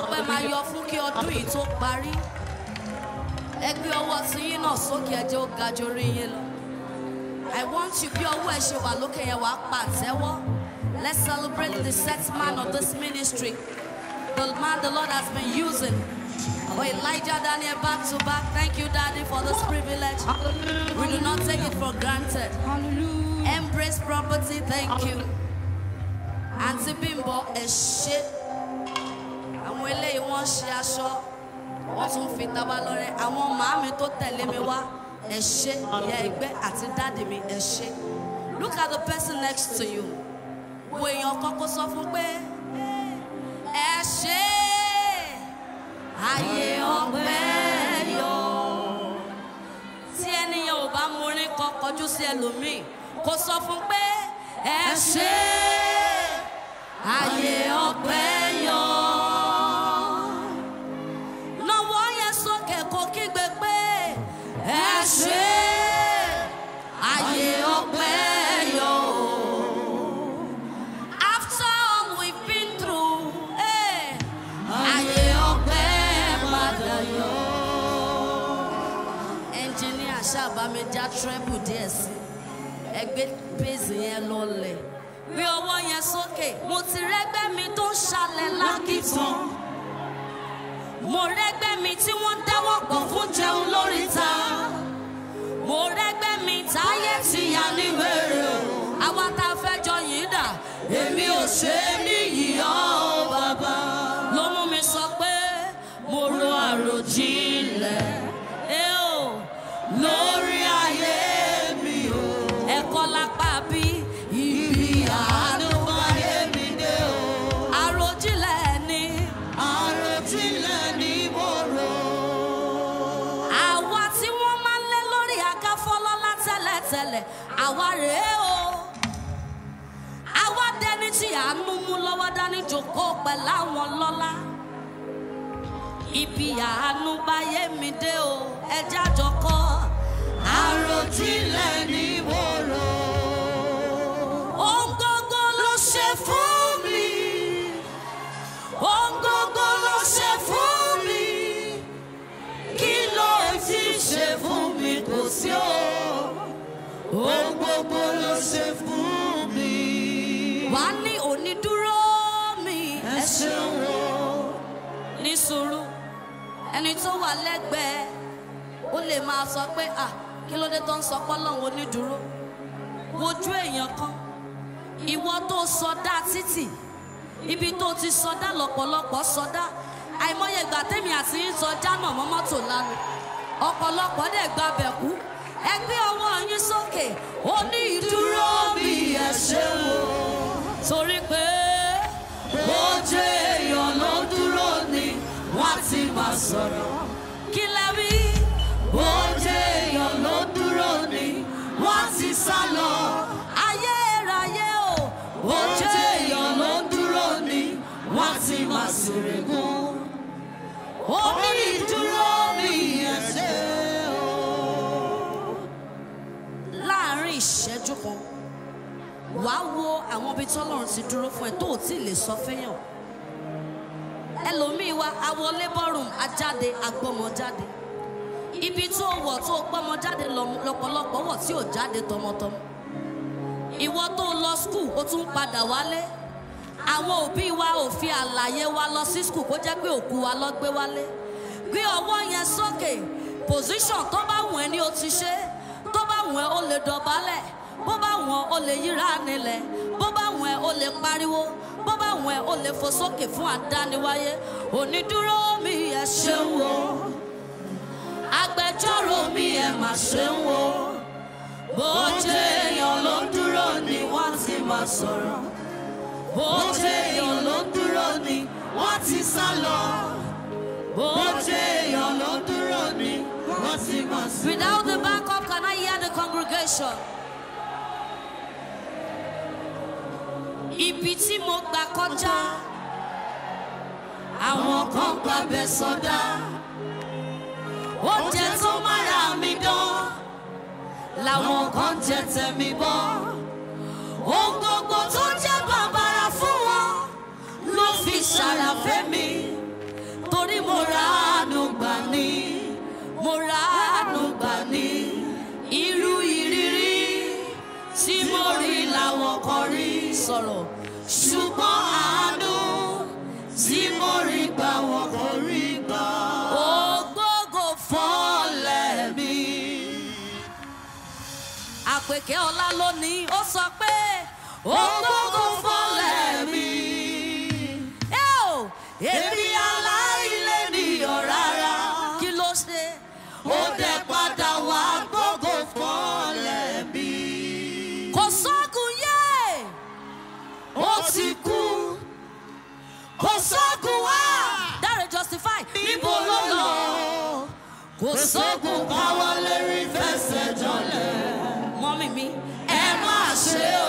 ọpẹ́ máa yọ fún kí ọdún yìí tó parí. Ẹ gbé ọwọ́ tí yín náà sókè ẹ jẹ́ ó ga ju orí yín lọ. I want you bí ọwọ́ ẹ ṣe wà lókè yẹn wàá pàtẹ́wọ́ let's celebrate the set man of this ministry. The man the Lord has been using. For Elijah Daniel back to back. Thank you daddy for this privilege. We do not take it for granted. Hallelujah. embrace property thank you. Àǹtí Bímbọ́ ẹ ṣé àwọn eléyìí wọ́n ṣe aṣọ wọ́n tún fi tábà lọ́rẹ́ àwọn màámi tó tẹ̀lé mi wá ẹ ṣé ìyá ẹgbẹ́ àti dáàdì mi ẹ ṣé. Look at the person next to you. Wo èèyàn kó sọ fún pé ẹ ṣé ayé ọpẹ́ yọ. Tí ẹnìyàn ò bá morin kan kọjú sí ẹlòmíì kó sọ fún pé ẹ ṣé ayé ọpẹ́ yọ. Ṣàbámi já treble díẹ̀ sí ẹgbẹ́ bèzì yẹn lọlẹ̀. Gbé ọwọ́ yẹn sókè. Mo ti rẹ́gbẹ́ mi tó ń ṣalẹ̀ lákìtàn. Mo rẹ́gbẹ́ mi tí wọ́n dáwọ́ pọ̀ fún jẹun lóríta mo rẹ́gbẹ́ mi táyé ti ní wèrè o. Àwa tá a fẹ́ jọ yìí dà èmi ò ṣe é níyì àwa rèé o. àwa dẹni tí àánú mú lọ́wọ́ dání jòkó pẹ̀lú àwọn lọ́lá. ibi àánú báyé mi dé o ẹjẹ́ àjọkọ́. Àròjinlẹ̀ ni mo ṣe fún mi. wà á ní onídúró mi. Ẹ ṣeun ní sùúrù ẹni tó wà lẹ́gbẹ̀ẹ́ ó lè máa sọ pé à kí ló dé tó ń sọ pọ́lọ́hún onídúró? Wojú èèyàn kan ìwọ tó sọdá títì ibi tó ti sọdá lọ́pọ̀lọpọ̀ sọdá àìmọye ìgbà tèmi àti yín sọjá náà mọ́ mọ́tò lánàá. Ọ̀pọ̀lọpọ̀ dẹ̀ gba bẹ̀kú. Ẹ gbé ọwọ́ yín sókè. Ó ní omi Onídúró mi ẹ ṣé o. láàárín ìṣẹ́jú kan wàá wo àwọn ibi tí ọlọ́run ti dúró fún ẹ tó ò wa awọ labour room ajáde agbọ́mọjáde ibi tó wọ̀ tó gbọ́mọjáde lọ- lọ́pọ̀lọpọ̀ wọ̀ tí ò jáde tọmọtọmọ. Ìwọ tó lọ skul ó tún padà wálé àwọn òbí wa ò fi àlàyé wa lọ sí skul kó jẹ́ pé òkú wa lọ gbé wálé. Gbé ọwọ́ yẹn sókè. Position tó bá wù ẹ́ ni o ti ṣe. Tó bá wù ẹ́ o lè dọ̀bálẹ̀. Bó bá wù ẹ́ o lè yíra nílẹ̀. Bó bá wù ẹ́ o lè pariwo. Bó bá wù ẹ́ o lè fò sókè fún àdániwáyé. Onídúró mi ẹ ṣeun o. Agbẹjọ́rò mi ẹ mà ṣeun o. Bó jẹ́ èèyàn ló dúró ni wọ́n ti máa sọ̀rọ̀ bó jẹ́ jẹ́ èèyàn ló dúró ni wọ́n ti sá lọ. bó jẹ́ jẹ́ èèyàn ló dúró ni wọ́n ti máa sọ. Without the backup, can I hear the congregation? Ibi tí mo gbà kọjá, Àwọn kan gbàbẹ̀ sọdá. Oúnjẹ tó mára mi dán. Làwọn kan jẹ tẹ̀mí bọ́. Ohun gbogbo tó sọ̀rọ̀ ṣùgbọ́n àánú tí mo rí gbà wọ́n kò rí gbà ògbógo fọ́lẹ̀ mi. àpèkẹ́ ọlá lónìí ó sọ pé Ògbógo Kò sógun káwọ́ lérí fẹsẹ̀ jọlẹ̀. mọ́mì mi Ẹ má ṣe o,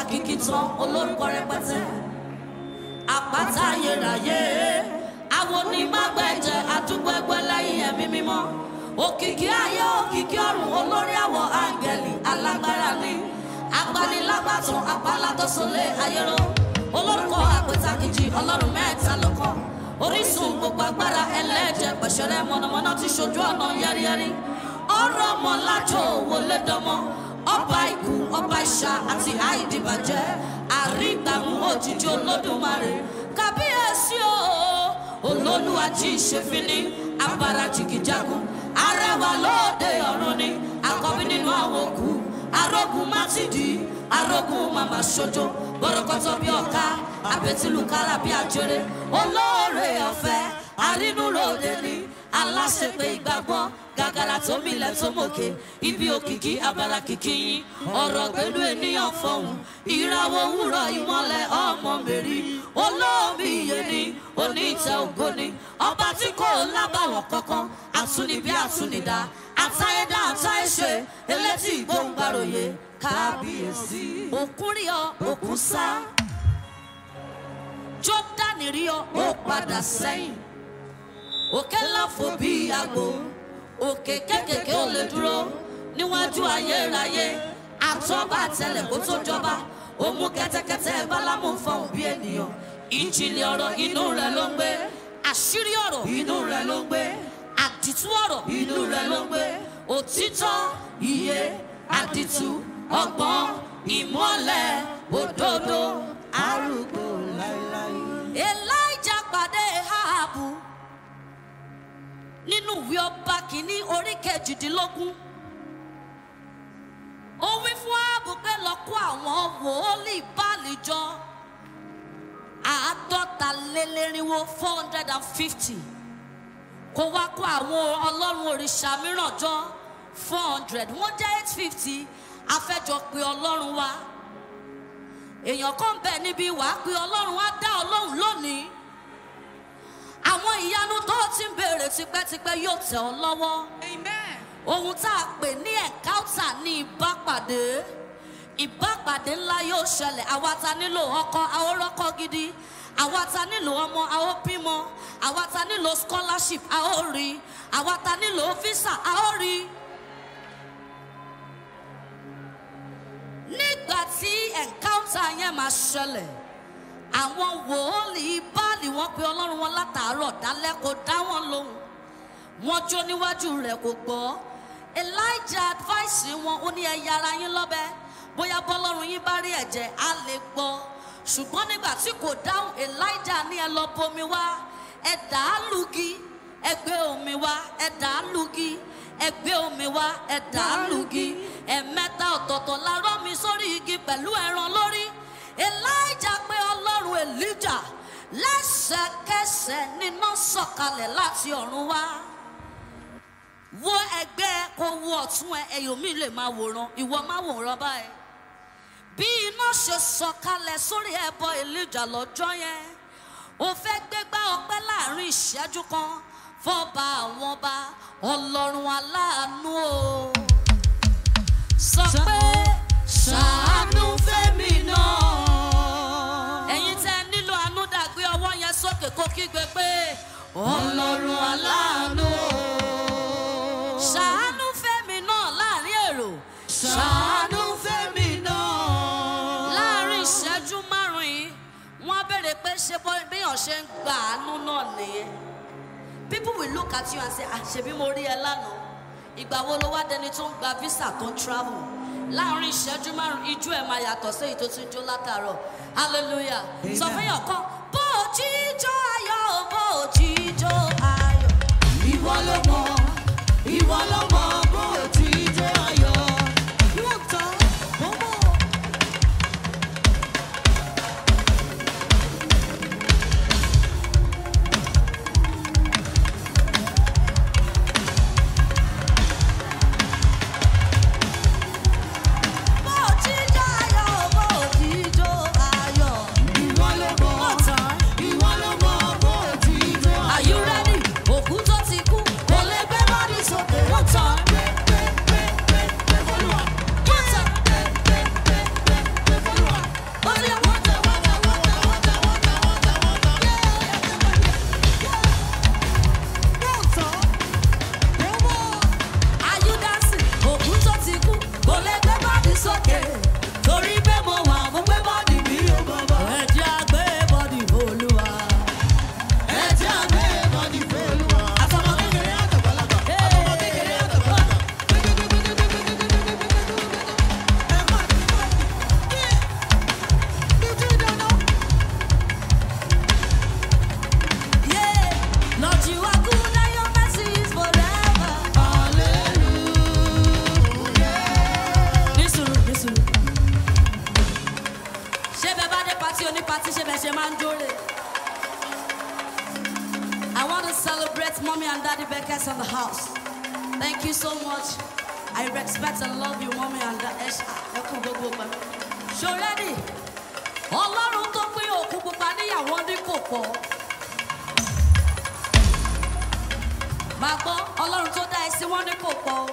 Akikitan olórúkọ rẹpẹtẹ. Àpáta ayérayé, àwọn onímọ̀gbẹ́jẹ àdúgbẹ́gbẹ́ lẹ́yìn ẹ̀mí mímọ́. Òkìkí ayé òkìkí ọ̀run olórí àwọ̀ áńgẹ̀lì alágbára ni. Agbanilágbàtàn apálátọ́sọlé ayéró. Olórúkọ àpètàkìjì ọlọ́run mẹ́ta lọ́kọ̀. Orísun gbogbo agbára ẹlẹ́jẹ̀ pẹ̀ṣẹ̀rẹ́ mọ̀nàmọ́ná ti ṣojú ọ̀nà yẹ́rìyẹ́rì. Ọ̀rọ̀ ọmọlájò wọlé dánmọ́. Ọba ikú, ọba ìṣà àti àìdìbàjẹ́. Àrígbàmú òjijì olódùmarè. Kábíyèsí o, olólùwà jí ìṣèfínní. Abara jìgìjagun. Arẹwà lóde ọ̀run ni. Àkọ́bí nínú àwọn òkú. Arógun Mátìdì. Arógun Màmá Ṣojo. Bọ̀rọ̀kọ̀tọ̀ bí ọ̀ka. Àbẹ̀tìlùkárà bí àjẹrè. Olóore ọ̀fẹ́. Arínúròde ni. Aláṣepé ìgbàgbọ́. Gàgàrà tó milẹ̀ tó mòkè. Ibi òkìkí abala kìkì yín. Ọ̀rọ̀ pẹ̀lú ènìyàn fọ̀hún. Ìràwọ̀ òwúrọ̀ ìmọ̀lẹ̀ ọmọ mèrí. Olómi iye ni. Ni. Ọba tí kò lábàwọ̀n kankan. Àtúni bí àtúnidá. Àtayédá àtayéṣe. Elétí ìgbóhùngbàròyè. Kábíyèsí. Òkun rí ọ, òkun sá. Jọ́dánì rí ọ, ó padà sẹ́yìn òkè ńlá fò bí àgbò òkè kékèké ò lè dúró níwájú ayérayé àtọ́ba àtẹlẹ̀ kó tó jọba ó kẹ́tẹ́kẹ́tẹ́ bálámù fọhùn bí ènìyàn ìjìnlẹ̀ ọ̀rọ̀ inú rẹ̀ ló ń gbé àṣírí ọ̀rọ̀ Inú rẹ̀ ló ń gbé. àdìtú ọ̀rọ̀ Inú rẹ̀ ló ń gbé. òtítọ́ iye àdìtú ọgbọ́n ìmọ́lẹ̀ òdodo Arúgbó láíláí. elijah pàdé ahabu nínú ìwé ọba kìíní orí kejìdínlógún ó wí fún ahabu pé lọ kó àwọn wòólì báàlì jọ àádọ́ta lélẹ́rìnwó four hundred and fifty. Kó wá kó àwọn ọlọ́run òrìṣà mìíràn jọ four hundred. Wọ́n jẹ́ eight fifty. Afẹ́jọ pé ọlọ́run wá èèyàn kan bẹ̀ níbi wàá pé ọlọ́run á dá ọlọ́run lónìí. Àwọn ìyanu tó ti ń béèrè tipẹ́tipẹ́ yóò tẹ̀ ọ́ lọ́wọ́. Ohun tá a pè ní ẹ̀káùtà ní ìbápàdé ìbápàdé ńlá yóò ṣẹlẹ̀. Àwa ta nílò ọkọ àórọ́kọ gidi. Àwa ta nílò ọmọ ó bímọ. Àwa ta nílò scholarship ó rí. Àwa ta nílò visa ó rí. nígbà tí encounter yẹn máa ṣẹlẹ̀ àwọn wòólì báàlì wọn pe ọlọ́run wọn látàárọ̀ dálẹ́ kò dá wọn lóhùn. Wọn jó níwájú rẹ̀ kò gbọ́. Elijah advice wọn ó ní ẹ yára yín lọ́bẹ̀ bóyá bọ́lọ́run yín bá rí ẹ̀jẹ̀ á lè gbọ́. Ṣùgbọ́n nígbà tí kò dáhùn elijah ní ẹ lọ bomi wá. Ẹ̀dá lugi ẹgbẹ́ omi wá. Ẹ̀dá lugi ẹgbẹ́ omi wá. Ẹ̀dá lugi ẹ̀mẹ́ta ọ̀tọ̀ọ̀tọ̀ la mi sórí igi pẹ̀lú ẹran lórí. Elijah pé ọlọ́run elijah lẹ́sẹ̀kẹsẹ̀ níná sọ̀kalẹ̀ láti ọ̀run wá. Wo ẹgbẹ́ kó wo ọ̀tún ẹ ẹ̀yọ́mí lè máa wòran. Ìwọ máa wòran báyìí bí iná ṣe sọ̀kalẹ̀ sórí ẹbọ elijah lọ́jọ́ yẹn ó fẹ́ gbégbá ọpẹ́ láàárín ìṣẹ́jú kan fọba àwọn ọba ọlọ́run aláàánú o sọ pé ṣàánú fẹ́mi náà. ẹ̀yin tẹ́ nílò àánú dàgbé ọwọ́ yẹn sókè kó kígbe pé ọlọ́run aláàánú ṣàánú béèyàn ṣe ń gba àánú náà nìyẹn. People will look at you and say ah ṣebí mo rí ẹ lánàá. Ìgbà wo ló wá dẹni tó ń gba visa tó ń travel? Láàrin ìṣẹ́jú márùn-ún ijó ẹ̀ máa yàtọ̀ sí èyí tó ti jó látàárọ̀. Hallelujah. Sọ fún yàn kan bó o jíjó ayọ̀ bó o jíjó ayọ̀. ìwọ ló mọ ní pọ̀. Máa gbọ́, Ọlọ́run tó dá ẹ sí wọ́n ní kò pọ̀ o.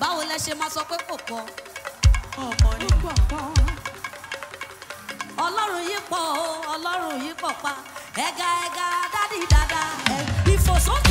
Báwo lẹ ṣe máa sọ pé kò pọ̀? Ọlọ́run yìí pọ̀ o, Ọlọ́run yìí pọ̀ pa. Ẹ̀ga ẹ̀ga dádì dada. Ìfòsókè.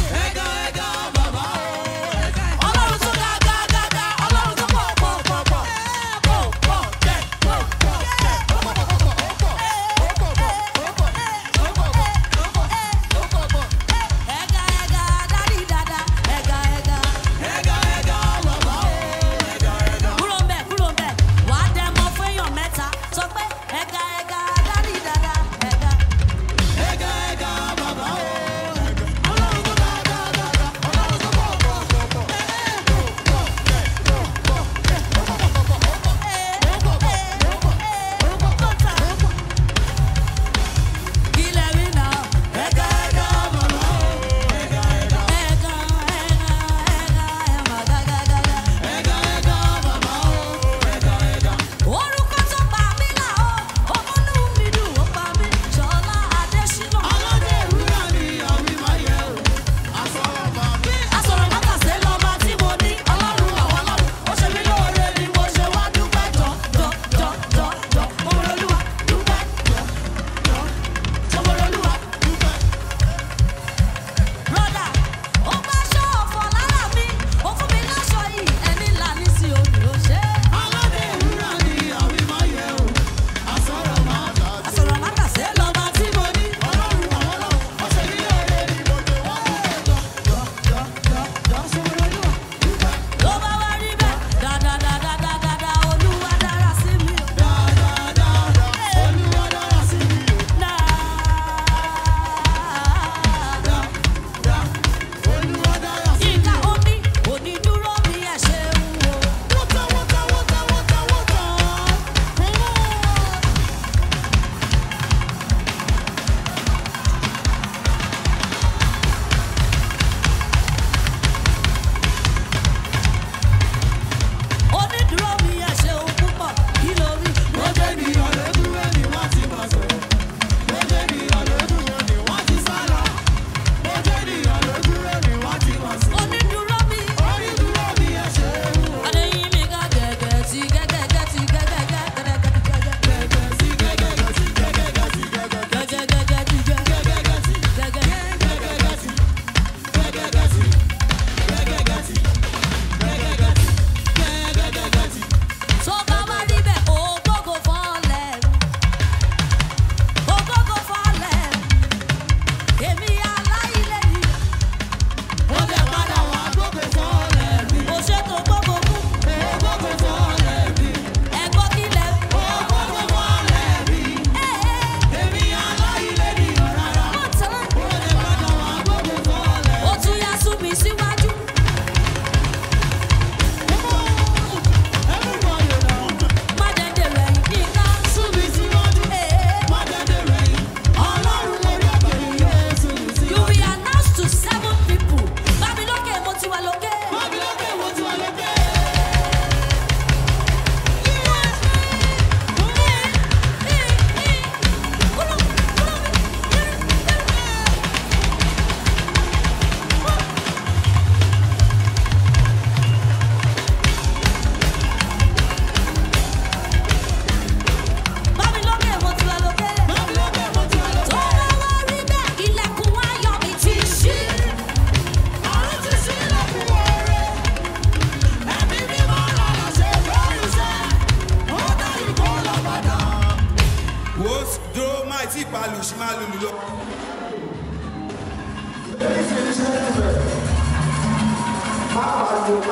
Between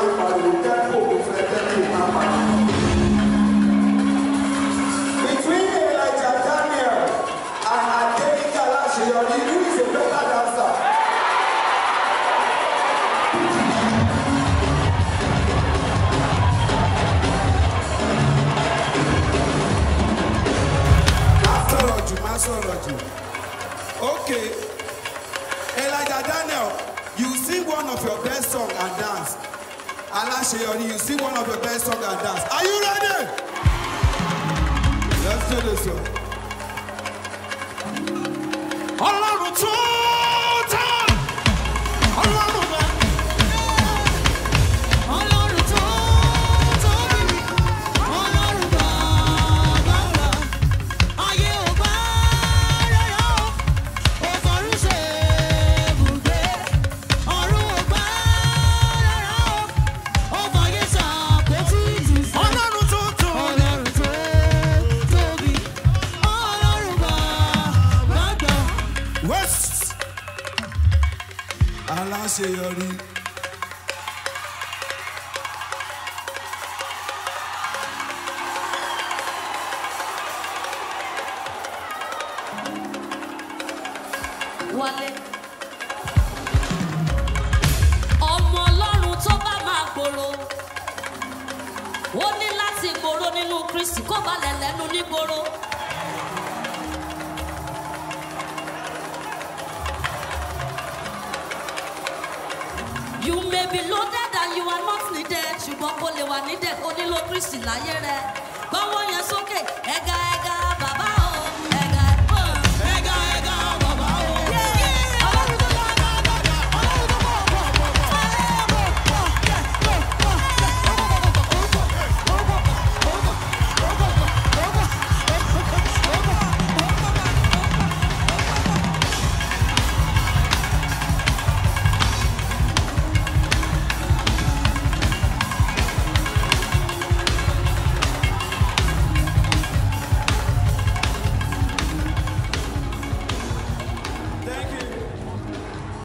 Elijah Daniel and Adeleke Alaseyori, who is better dancer? sọ̀rọ̀ jù má sọ̀rọ̀ okay. Elijah daniel you sing one of your best song and dance alaseyori you sing one of your best song and dance are you ready. let's do this one. ọlọ́run aláṣeyọrí.